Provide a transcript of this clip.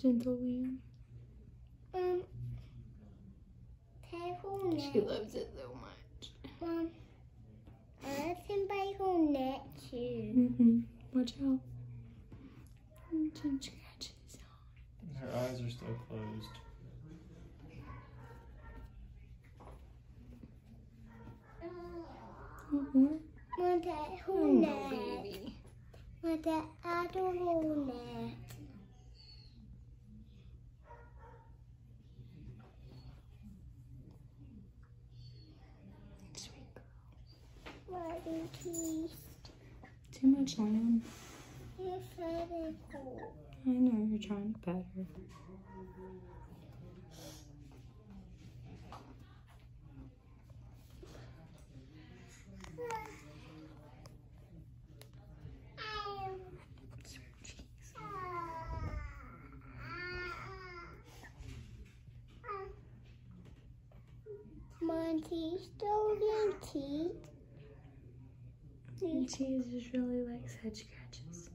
Gentle Liam. Um, tay hôn. She loves it so much. Um, I can buy hôn nè too. Mm-hmm. Watch out. Chin scratches. Her eyes are still closed. What more? Mà tay Oh, hôn no, nè. baby. Mà tay Too much Liam. You're very cool. I know you're trying to pet her. Monty stolen teeth. And cheese just really likes head scratches.